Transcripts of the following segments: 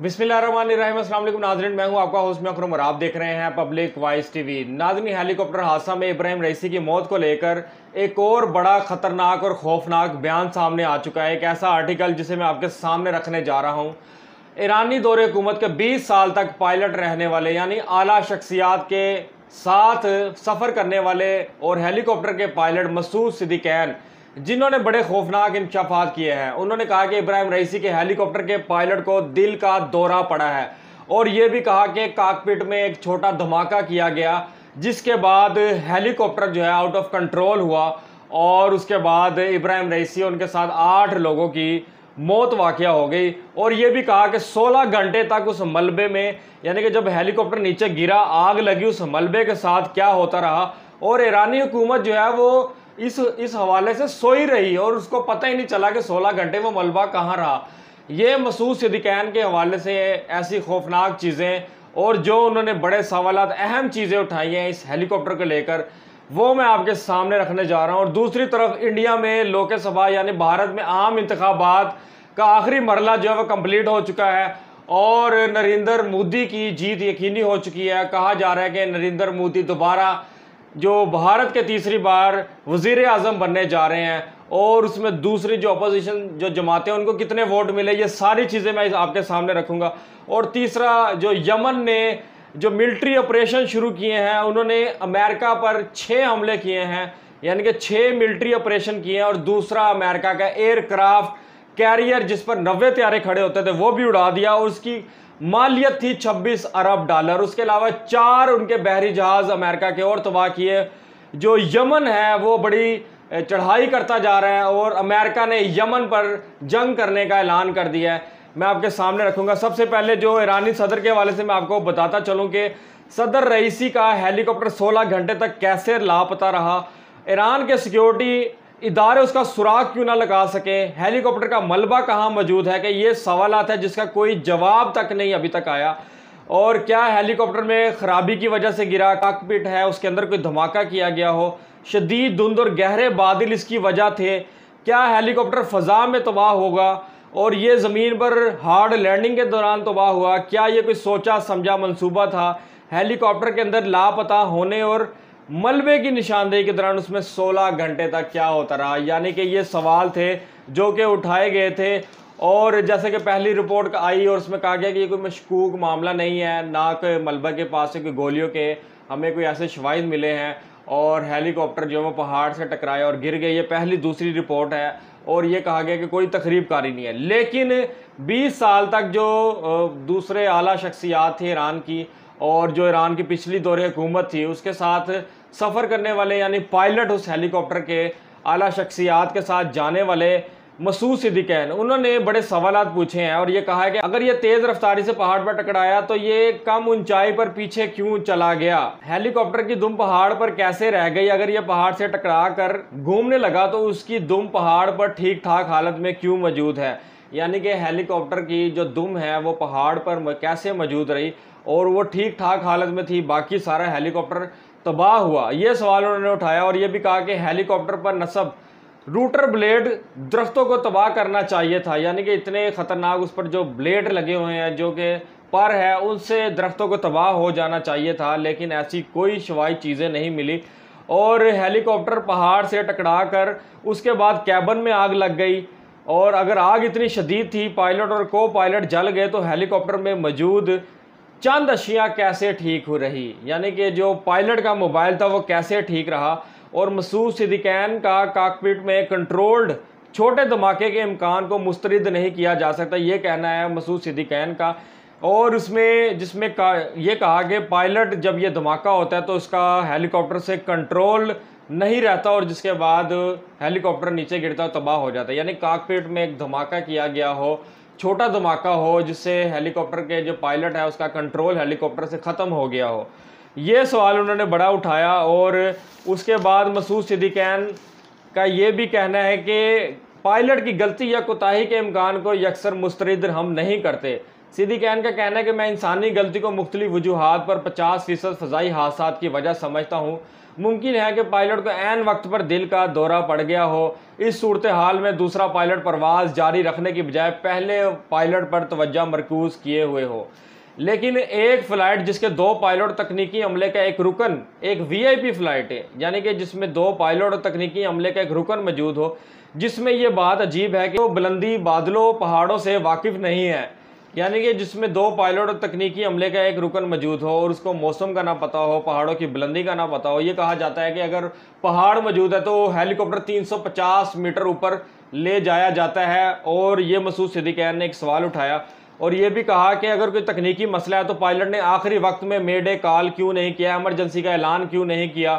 بسم اللہ الرحمن الرحیم، السلام علیکم، ناظرین، میں ہوں آپ کا ہوسٹ میں اکرم اور آپ دیکھ رہے ہیں پبلک وائس ٹی وی۔ ناظرین ہیلی کاپٹر حادثہ میں ابراہیم رئیسی کی موت کو لے کر ایک اور بڑا خطرناک اور خوفناک بیان سامنے آ چکا ہے، ایک ایسا آرٹیکل جسے میں آپ کے سامنے رکھنے جا رہا ہوں۔ ایرانی دور حکومت کے بیس سال تک پائلٹ رہنے والے یعنی اعلیٰ شخصیات کے ساتھ سفر کرنے والے اور ہیلی کاپٹر کے پائلٹ مسعود صدیقین جنہوں نے بڑے خوفناک انکشافات کیے ہیں۔ انہوں نے کہا کہ ابراہیم رئیسی کے ہیلی کاپٹر کے پائلٹ کو دل کا دورہ پڑا ہے۔ اور یہ بھی کہا کہ کاکپٹ میں ایک چھوٹا دھماکہ کیا گیا، جس کے بعد ہیلی کاپٹر جو ہے آؤٹ آف کنٹرول ہوا۔ اور اس کے بعد ابراہیم رئیسی ان کے ساتھ آٹھ لوگوں کی موت واقعہ ہو گئی۔ اور یہ بھی کہا کہ سولہ گھنٹے تک اس ملبے میں یعنی کہ جب ہیلی کاپٹر نیچے گرا، آگ لگی، اس ملبے کے ساتھ کیا ہوتا رہا۔ اور ایرانی حکومت جو ہے وہ اس اس حوالے سے سوئی رہی اور اس کو پتہ ہی نہیں چلا کہ سولہ گھنٹے وہ ملبہ کہاں رہا۔ یہ مسعود صدیقین کے حوالے سے ایسی خوفناک چیزیں اور جو انہوں نے بڑے سوالات، اہم چیزیں اٹھائی ہیں اس ہیلی کاپٹر کو لے کر، وہ میں آپ کے سامنے رکھنے جا رہا ہوں۔ اور دوسری طرف انڈیا میں لوک سبھا یعنی بھارت میں عام انتخابات کا آخری مرحلہ جو ہے وہ کمپلیٹ ہو چکا ہے اور نریندر مودی کی جیت یقینی ہو چکی ہے۔ کہا جا رہا ہے کہ نریندر مودی دوبارہ جو بھارت کے تیسری بار وزیر اعظم بننے جا رہے ہیں اور اس میں دوسری جو اپوزیشن جو جماعتیں ان کو کتنے ووٹ ملے، یہ ساری چیزیں میں آپ کے سامنے رکھوں گا۔ اور تیسرا، جو یمن نے جو ملٹری آپریشن شروع کیے ہیں، انہوں نے امریکہ پر چھ حملے کیے ہیں یعنی کہ چھ ملٹری آپریشن کیے ہیں اور دوسرا امریکہ کا ایئر کرافٹ کیریئر جس پر نوے تیارے کھڑے ہوتے تھے، وہ بھی اڑا دیا اور اس کی مالیت تھی چھبیس ارب ڈالر۔ اس کے علاوہ چار ان کے بحری جہاز امریکہ کے اور تباہ کیے۔ جو یمن ہے، وہ بڑی چڑھائی کرتا جا رہا ہے اور امریکہ نے یمن پر جنگ کرنے کا اعلان کر دیا ہے۔ میں آپ کے سامنے رکھوں گا۔ سب سے پہلے جو ایرانی صدر کے حوالے سے میں آپ کو بتاتا چلوں کہ صدر رئیسی کا ہیلی کاپٹر سولہ گھنٹے تک کیسے لاپتہ رہا۔ ایران کے سیکیورٹی ادارے اس کا سراغ کیوں نہ لگا سکے؟ ہیلی کاپٹر کا ملبہ کہاں موجود ہے کہ یہ سوالات ہے جس کا کوئی جواب تک نہیں ابھی تک آیا۔ اور کیا ہیلی کاپٹر میں خرابی کی وجہ سے گرا کاکپٹ ہے؟ اس کے اندر کوئی دھماکہ کیا گیا ہو؟ شدید دھند اور گہرے بادل اس کی وجہ تھے۔ کیا ہیلی کاپٹر فضا میں تباہ ہوگا؟ اور یہ زمین پر ہارڈ لینڈنگ کے دوران تباہ ہوا۔ کیا یہ کوئی سوچا سمجھا منصوبہ تھا؟ ہیلی کاپٹر کے اندر لاپتہ ہونے اور ملبے کی نشاندہی کے دوران اس میں سولہ گھنٹے تک کیا ہوتا رہا؟ یعنی کہ یہ سوال تھے جو کہ اٹھائے گئے تھے اور جیسے کہ پہلی رپورٹ آئی اور اس میں کہا گیا کہ یہ کوئی مشکوک معاملہ نہیں ہے، نہ کہ ملبہ کے پاس سے کوئی گولیوں کے ہمیں کوئی ایسے شوائد ملے ہیں اور ہیلی کاپٹر جو ہے وہ پہاڑ سے ٹکرائے اور گر گئے۔ یہ پہلی دوسری رپورٹ ہے اور یہ کہا گیا کہ کوئی تقریب کاری نہیں ہے۔ لیکن بیس سال تک جو دوسرے اعلیٰ شخصیات تھے ایران کی اور جو ایران کی پچھلی دور حکومت تھی، اس کے ساتھ سفر کرنے والے یعنی پائلٹ اس ہیلی کاپٹر کے اعلیٰ شخصیات کے ساتھ جانے والے مسعود صدیقین، انہوں نے بڑے سوالات پوچھے ہیں اور یہ کہا ہے کہ اگر یہ تیز رفتاری سے پہاڑ پر ٹکرایا تو یہ کم اونچائی پر پیچھے کیوں چلا گیا؟ ہیلی کاپٹر کی دم پہاڑ پر کیسے رہ گئی؟ اگر یہ پہاڑ سے ٹکرا کر گھومنے لگا تو اس کی دم پہاڑ پر ٹھیک ٹھاک حالت میں کیوں موجود ہے؟ یعنی کہ ہیلی کاپٹر کی جو دم ہے وہ پہاڑ پر کیسے موجود رہی؟ اور وہ ٹھیک ٹھاک حالت میں تھی، باقی سارا ہیلی کاپٹر تباہ ہوا۔ یہ سوال انہوں نے اٹھایا اور یہ بھی کہا کہ ہیلی کاپٹر پر نصب روٹر بلیڈ درختوں کو تباہ کرنا چاہیے تھا۔ یعنی کہ اتنے خطرناک اس پر جو بلیڈ لگے ہوئے ہیں، جو کہ پر ہے، ان سے درختوں کو تباہ ہو جانا چاہیے تھا، لیکن ایسی کوئی شوائی چیزیں نہیں ملی۔ اور ہیلی کاپٹر پہاڑ سے ٹکڑا کر اس کے بعد کیبن میں آگ لگ گئی۔ اور اگر آگ اتنی شدید تھی، پائلٹ اور کو پائلٹ جل گئے تو ہیلی کاپٹر میں موجود چند اشیاء کیسے ٹھیک ہو رہی؟ یعنی کہ جو پائلٹ کا موبائل تھا وہ کیسے ٹھیک رہا؟ اور مسعود صدیقین کا کاکپٹ میں کنٹرولڈ چھوٹے دھماکے کے امکان کو مسترد نہیں کیا جا سکتا، یہ کہنا ہے مسعود صدیقین کا۔ اور اس میں، جس میں یہ کہا کہ پائلٹ جب یہ دھماکہ ہوتا ہے تو اس کا ہیلی کاپٹر سے کنٹرول نہیں رہتا اور جس کے بعد ہیلی کاپٹر نیچے گرتا تباہ ہو جاتا ہے۔ یعنی کاکپٹ میں ایک دھماکہ کیا گیا ہو چھوٹا دھماکہ ہو جس سے ہیلی کاپٹر کے جو پائلٹ ہے، اس کا کنٹرول ہیلی کاپٹر سے ختم ہو گیا ہو۔ یہ سوال انہوں نے بڑا اٹھایا اور اس کے بعد مسعود صدیقین کا یہ بھی کہنا ہے کہ پائلٹ کی غلطی یا کوتاہی کے امکان کو یکسر مسترد ہم نہیں کرتے۔ سیدھی کین کا کہنا ہے کہ میں انسانی غلطی کو مختلف وجوہات پر پچاس فیصد فضائی حادثات کی وجہ سمجھتا ہوں۔ ممکن ہے کہ پائلٹ کو عین وقت پر دل کا دورہ پڑ گیا ہو۔ اس صورتحال میں دوسرا پائلٹ پرواز جاری رکھنے کی بجائے پہلے پائلٹ پر توجہ مرکوز کیے ہوئے ہو۔ لیکن ایک فلائٹ جس کے دو پائلٹ تکنیکی عملے کا ایک رکن، ایک وی آئی پی فلائٹ ہے یعنی کہ جس میں دو پائلٹ اور تکنیکی عملے کا ایک رکن موجود ہو، جس میں یہ بات عجیب ہے کہ وہ بلندی بادلوں، پہاڑوں سے واقف نہیں ہے۔ یعنی کہ جس میں دو پائلٹ اور تکنیکی عملے کا ایک رکن موجود ہو اور اس کو موسم کا نہ پتا ہو، پہاڑوں کی بلندی کا نہ پتا ہو، یہ کہا جاتا ہے کہ اگر پہاڑ موجود ہے تو ہیلی کاپٹر تین سو پچاس میٹر اوپر لے جایا جاتا ہے اور یہ مسعود صدیقین نے ایک سوال اٹھایا اور یہ بھی کہا کہ اگر کوئی تکنیکی مسئلہ ہے تو پائلٹ نے آخری وقت میں میڈے کال کیوں نہیں کیا؟ ایمرجنسی کا اعلان کیوں نہیں کیا؟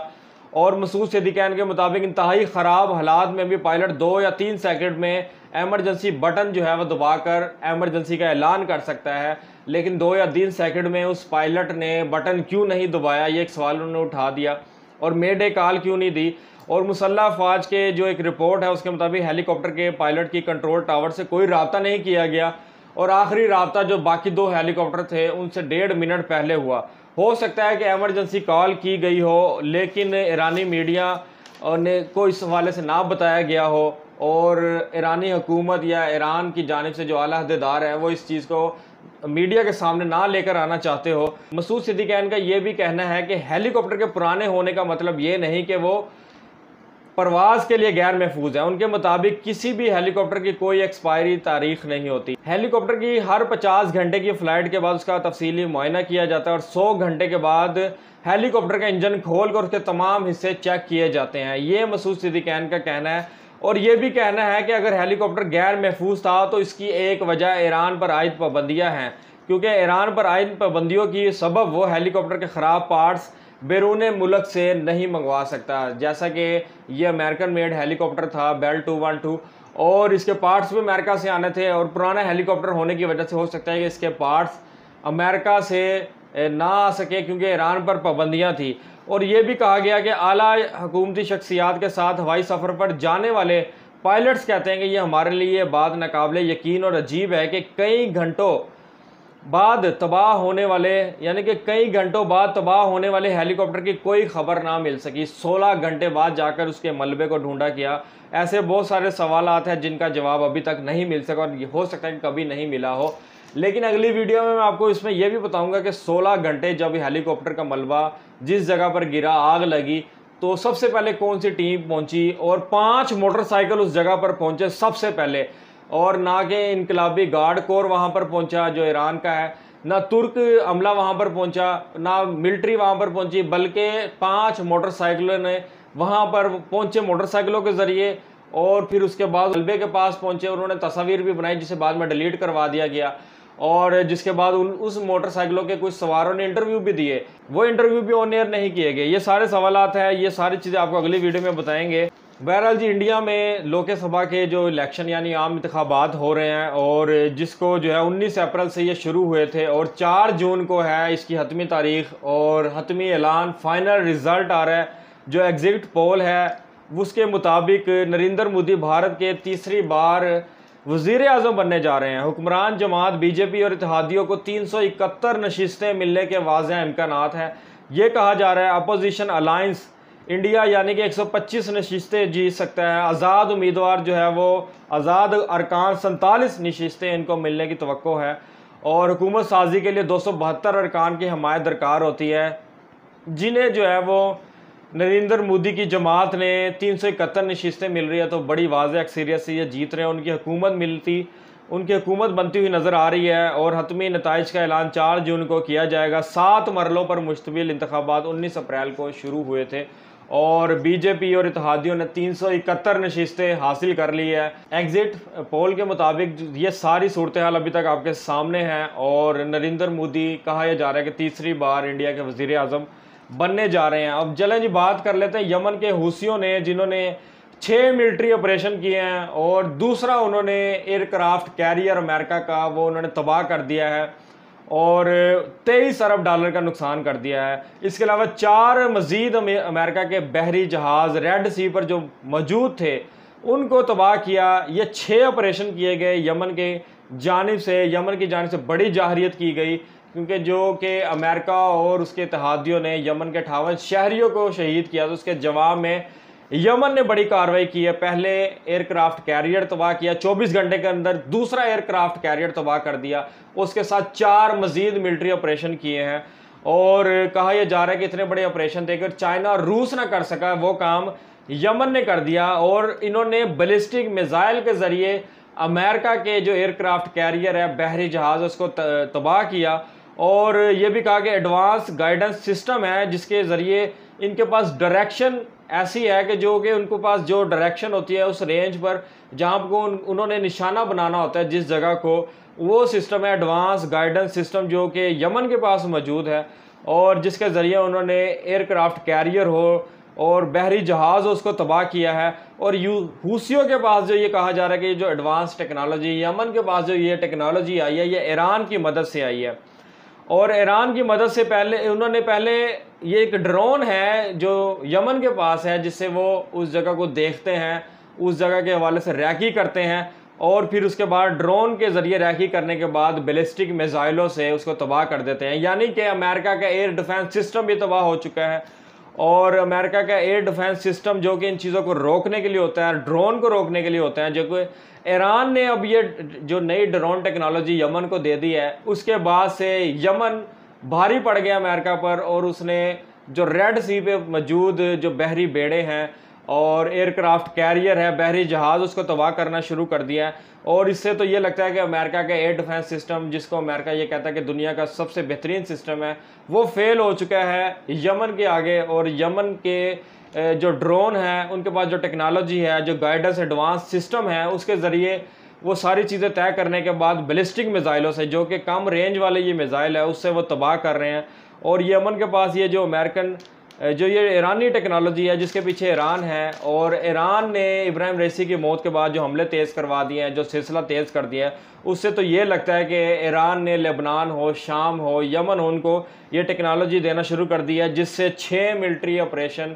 اور مسعود صدیقین کے مطابق انتہائی خراب حالات میں بھی پائلٹ دو یا تین سیکنڈ میں ایمرجنسی بٹن جو ہے وہ دبا کر ایمرجنسی کا اعلان کر سکتا ہے۔ لیکن دو یا تین سیکنڈ میں اس پائلٹ نے بٹن کیوں نہیں دبایا؟ یہ ایک سوال انہوں نے اٹھا دیا۔ اور میڈے کال کیوں نہیں دی؟ اور مسلح فوج کے جو ایک رپورٹ ہے، اس کے مطابق ہیلی کاپٹر کے پائلٹ کی کنٹرول ٹاور سے کوئی رابطہ نہیں کیا گیا۔ اور آخری رابطہ جو باقی دو ہیلی کاپٹر تھے، ان سے ڈیڑھ منٹ پہلے ہوا۔ ہو سکتا ہے کہ ایمرجنسی کال کی گئی ہو، لیکن ایرانی میڈیا نے کو اس حوالے سے نہ بتایا گیا ہو اور ایرانی حکومت یا ایران کی جانب سے جو اعلیٰ عہدیدار ہے وہ اس چیز کو میڈیا کے سامنے نہ لے کر آنا چاہتے ہو۔ مسعود صدیقین کا یہ بھی کہنا ہے کہ ہیلی کاپٹر کے پرانے ہونے کا مطلب یہ نہیں کہ وہ پرواز کے لیے غیر محفوظ ہے ان کے مطابق کسی بھی ہیلی کاپٹر کی کوئی ایکسپائری تاریخ نہیں ہوتی۔ ہیلی کاپٹر کی ہر پچاس گھنٹے کی فلائٹ کے بعد اس کا تفصیلی معائنہ کیا جاتا ہے اور سو گھنٹے کے بعد ہیلی کاپٹر کا انجن کھول کر اس کے تمام حصے چیک کیے جاتے ہیں۔ یہ مسعود صدیقین کا کہنا ہے۔ اور یہ بھی کہنا ہے کہ اگر ہیلی کاپٹر غیر محفوظ تھا تو اس کی ایک وجہ ایران پر عائد پابندیاں ہیں۔ کیونکہ ایران پر عائد پابندیوں کی سبب وہ ہیلی کاپٹر کے خراب پارٹس بیرون ملک سے نہیں منگوا سکتا۔ جیسا کہ یہ امریکن میڈ ہیلی کاپٹر تھا بیل ٹو ون ٹو اور اس کے پارٹس بھی امریکہ سے آنے تھے، اور پرانا ہیلی کاپٹر ہونے کی وجہ سے ہو سکتا ہے کہ اس کے پارٹس امریکہ سے نہ آ سکے کیونکہ ایران پر پابندیاں تھیں۔ اور یہ بھی کہا گیا کہ اعلیٰ حکومتی شخصیات کے ساتھ ہوائی سفر پر جانے والے پائلٹس کہتے ہیں کہ یہ ہمارے لیے بات ناقابل یقین اور عجیب ہے کہ کئی گھنٹوں بعد تباہ ہونے والے یعنی کہ کئی گھنٹوں بعد تباہ ہونے والے ہیلی کاپٹر کی کوئی خبر نہ مل سکی۔ سولہ گھنٹے بعد جا کر اس کے ملبے کو ڈھونڈا کیا۔ ایسے بہت سارے سوالات ہیں جن کا جواب ابھی تک نہیں مل سکا اور ہو سکتا ہے کہ کبھی نہیں ملا ہو۔ لیکن اگلی ویڈیو میں میں آپ کو اس میں یہ بھی بتاؤں گا کہ سولہ گھنٹے جب ہیلی کاپٹر کا ملبہ جس جگہ پر گرا آگ لگی، تو سب سے پہلے کون سی ٹیم پہنچی اور پانچ موٹر سائیکل اس جگہ پر پہنچے سب سے پہلے؟ اور نہ کہ انقلابی گارڈ کور وہاں پر پہنچا جو ایران کا ہے، نہ ترک عملہ وہاں پر پہنچا، نہ ملٹری وہاں پر پہنچی، بلکہ پانچ موٹر سائیکلوں نے وہاں پر پہنچے موٹر سائیکلوں کے ذریعے اور پھر اس کے بعد ملبے کے پاس پہنچے، انہوں نے تصاویر بھی بنائی جسے بعد میں ڈیلیٹ کروا دیا گیا۔ اور جس کے بعد اس موٹر سائیکلوں کے کچھ سواروں نے انٹرویو بھی دیے۔ وہ انٹرویو بھی آن ایئر نہیں کیے گئے۔ یہ سارے سوالات ہیں، یہ ساری چیزیں آپ کو اگلی ویڈیو میں بتائیں گے۔ بہرحال جی انڈیا میں لوک سبھا کے جو الیکشن یعنی عام انتخابات ہو رہے ہیں اور جس کو جو ہے انیس اپریل سے یہ شروع ہوئے تھے اور چار جون کو ہے اس کی حتمی تاریخ اور حتمی اعلان، فائنل ریزلٹ آ رہا ہے۔ جو ایگزٹ پول ہے، اس کے مطابق نریندر مودی بھارت کے تیسری بار وزیر اعظم بننے جا رہے ہیں۔ حکمران جماعت بی جے پی اور اتحادیوں کو تین سو اکہتر نشستیں ملنے کے واضح امکانات ہیں۔ یہ کہا جا رہا ہے اپوزیشن الائنس انڈیا یعنی کہ ایک سو پچیس نشستیں جیت سکتا ہے آزاد امیدوار جو ہے وہ آزاد ارکان سنتالیس نشستیں ان کو ملنے کی توقع ہے۔ اور حکومت سازی کے لیے دو سو بہتر ارکان کی حمایت درکار ہوتی ہے۔ جنہیں جو ہے وہ نریندر مودی کی جماعت نے تین سو اکہتر نشستیں مل رہی ہے تو بڑی واضح اکثریت سے یہ جیت رہے ہیں۔ ان کی حکومت ملتی، ان کی حکومت بنتی ہوئی نظر آ رہی ہے۔ اور حتمی نتائج کا اعلان چار جون کو کیا جائے گا۔ سات مرلوں پر مشتمل انتخابات انیس اپریل کو شروع ہوئے تھے۔ اور بی جے پی اور اتحادیوں نے تین سو اکہتر نشستیں حاصل کر لی ہے ایگزٹ پول کے مطابق یہ ساری صورتحال ابھی تک آپ کے سامنے ہیں اور نریندر مودی کہا یہ جا رہا ہے کہ تیسری بار انڈیا کے وزیر اعظم بننے جا رہے ہیں۔ اب چلیں جی بات کر لیتے ہیں، یمن کے حوثیوں نے جنہوں نے چھ ملٹری آپریشن کیے ہیں اور دوسرا انہوں نے ایئر کرافٹ کیریئر امریکہ کا وہ انہوں نے تباہ کر دیا ہے۔ اور تیئیس ارب ڈالر کا نقصان کر دیا ہے۔ اس کے علاوہ چار مزید امریکہ کے بحری جہاز ریڈ سی پر جو موجود تھے، ان کو تباہ کیا، یہ چھ آپریشن کیے گئے۔ یمن کے جانب سے، یمن کی جانب سے بڑی جاہریت کی گئی، کیونکہ جو کہ امریکہ اور اس کے اتحادیوں نے یمن کے اٹھاون شہریوں کو شہید کیا، تو اس کے جواب میں یمن نے بڑی کاروائی کی ہے۔ پہلے ایئر کرافٹ کیریئر تباہ کیا، چوبیس گھنٹے کے اندر دوسرا ایئر کرافٹ کیریئر تباہ کر دیا۔ اس کے ساتھ چار مزید ملٹری آپریشن کیے ہیں۔ اور کہا یہ جا رہا ہے کہ اتنے بڑے آپریشن دے کر چائنا روس نہ کر سکا، وہ کام یمن نے کر دیا۔ اور انہوں نے بلسٹک میزائل کے ذریعے امریکہ کے جو ایئر کرافٹ کیریئر ہے، بحری جہاز، اس کو تباہ کیا۔ اور یہ بھی کہا کہ ایڈوانس گائیڈنس سسٹم ہے، جس کے ذریعے ان کے پاس ڈائریکشن ایسی ہے کہ جو کہ ان کے پاس جو ڈائریکشن ہوتی ہے اس رینج پر، جہاں کو انہوں نے نشانہ بنانا ہوتا ہے جس جگہ کو، وہ سسٹم ہے ایڈوانس گائیڈنس سسٹم جو کہ یمن کے پاس موجود ہے۔ اور جس کے ذریعے انہوں نے ایئر کرافٹ کیریئر ہو اور بحری جہاز اس کو تباہ کیا ہے۔ اور یو حوثیوں کے پاس جو یہ کہا جا رہا ہے کہ جو ایڈوانس ٹیکنالوجی یمن کے پاس جو یہ ٹیکنالوجی آئی ہے، یہ ایران کی مدد سے آئی ہے۔ اور ایران کی مدد سے پہلے، انہوں نے پہلے یہ ایک ڈرون ہے جو یمن کے پاس ہے، جس سے وہ اس جگہ کو دیکھتے ہیں، اس جگہ کے حوالے سے ریکی کرتے ہیں اور پھر اس کے بعد ڈرون کے ذریعے ریکی کرنے کے بعد بیلسٹک میزائلوں سے اس کو تباہ کر دیتے ہیں۔ یعنی کہ امریکہ کا ایئر ڈیفینس سسٹم بھی تباہ ہو چکا ہے۔ اور امریکہ کا ایئر ڈیفینس سسٹم جو کہ ان چیزوں کو روکنے کے لیے ہوتا ہے، ڈرون کو روکنے کے لیے ہوتا ہے۔ جو کہ ایران نے اب یہ جو نئی ڈرون ٹیکنالوجی یمن کو دے دی ہے، اس کے بعد سے یمن بھاری پڑ گیا امریکہ پر اور اس نے جو ریڈ سی پہ موجود جو بحری بیڑے ہیں اور ایئر کرافٹ کیریئر ہے، بحری جہاز، اس کو تباہ کرنا شروع کر دیا ہے۔ اور اس سے تو یہ لگتا ہے کہ امریکہ کا ایئر ڈیفنس سسٹم، جس کو امریکہ یہ کہتا ہے کہ دنیا کا سب سے بہترین سسٹم ہے، وہ فیل ہو چکا ہے یمن کے آگے۔ اور یمن کے جو ڈرون ہیں، ان کے پاس جو ٹیکنالوجی ہے، جو گائیڈنس، ایڈوانس سسٹم ہے، اس کے ذریعے وہ ساری چیزیں طے کرنے کے بعد بلسٹک میزائلوں سے، جو کہ کم رینج والے یہ میزائل ہے، اس سے وہ تباہ کر رہے ہیں۔ اور یمن کے پاس یہ جو امریکن جو یہ ایرانی ٹیکنالوجی ہے، جس کے پیچھے ایران ہے، اور ایران نے ابراہیم ریسی کی موت کے بعد جو حملے تیز کروا دیے ہیں، جو سلسلہ تیز کر دیا ہے اس سے تو یہ لگتا ہے کہ ایران نے لبنان ہو، شام ہو، یمن ہو، ان کو یہ ٹیکنالوجی دینا شروع کر دی ہے، جس سے چھ ملٹری آپریشن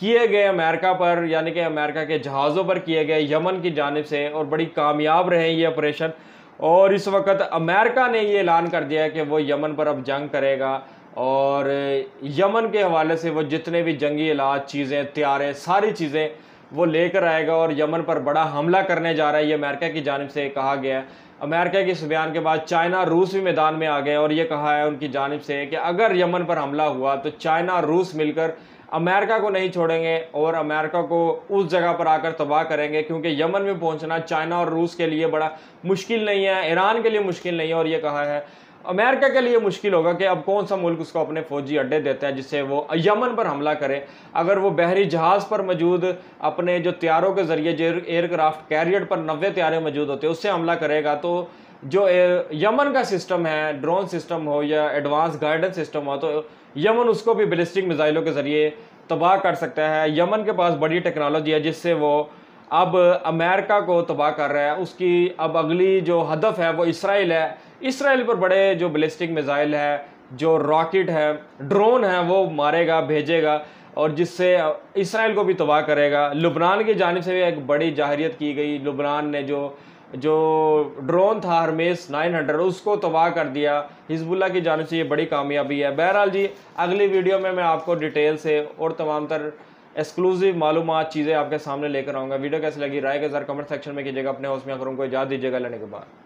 کیے گئے امریکہ پر یعنی کہ امریکہ کے جہازوں پر کیے گئے، یمن کی جانب سے، اور بڑی کامیاب رہے یہ آپریشن۔ اور اس وقت امریکہ نے یہ اعلان کر دیا کہ وہ یمن پر اب جنگ کرے گا۔ اور یمن کے حوالے سے وہ جتنے بھی جنگی علاج چیزیں تیاریں ساری چیزیں وہ لے کر آئے گا اور یمن پر بڑا حملہ کرنے جا رہا ہے۔ یہ امریکہ کی جانب سے کہا گیا ہے۔ امریکہ کے اس بیان کے بعد چائنا روس بھی میدان میں آ گئے اور یہ کہا ہے ان کی جانب سے کہ اگر یمن پر حملہ ہوا تو چائنا روس مل کر امریکہ کو نہیں چھوڑیں گے اور امریکہ کو اس جگہ پر آ کر تباہ کریں گے، کیونکہ یمن میں پہنچنا چائنا اور روس کے لیے بڑا مشکل نہیں ہے، ایران کے لیے مشکل نہیں ہے اور یہ کہا ہے۔ امریکہ کے لیے مشکل ہوگا کہ اب کون سا ملک اس کو اپنے فوجی اڈے دیتا ہے جس سے وہ یمن پر حملہ کرے۔ اگر وہ بحری جہاز پر موجود اپنے جو تیاروں کے ذریعے جو ایئر کرافٹ کیریئر پر نوے تیارے موجود ہوتے ہیں، اس سے حملہ کرے گا تو جو یمن کا سسٹم ہے، ڈرون سسٹم ہو یا ایڈوانس گائیڈنس سسٹم ہو، تو یمن اس کو بھی بلسٹک میزائلوں کے ذریعے تباہ کر سکتا ہے۔ یمن کے پاس بڑی ٹیکنالوجی ہے جس سے وہ اب امریکہ کو تباہ کر رہا ہے۔ اس کی اب اگلی جو ہدف ہے وہ اسرائیل ہے۔ اسرائیل پر بڑے جو بلسٹک میزائل ہے، جو راکٹ ہے ڈرون ہے، وہ مارے گا، بھیجے گا، اور جس سے اسرائیل کو بھی تباہ کرے گا۔ لبنان کی جانب سے بھی ایک بڑی جاہریت کی گئی۔ لبنان نے جو جو ڈرون تھا، ہرمیس نائن ہنڈریڈ، اس کو تباہ کر دیا۔ حزب اللہ کی جانب سے یہ بڑی کامیابی ہے۔ بہرحال جی اگلی ویڈیو میں میں آپ کو ڈیٹیل سے اور تمام تر ایکسکلوزیو معلومات، چیزیں آپ کے سامنے لے کر آؤں گا۔ ویڈیو کیسے لگی؟ رائے کے ذرا کمنٹ سیکشن میں کیجیے گا۔ اپنے ہاؤس میں اگر ان کو اجازت دیجیے گا لینے کے بعد۔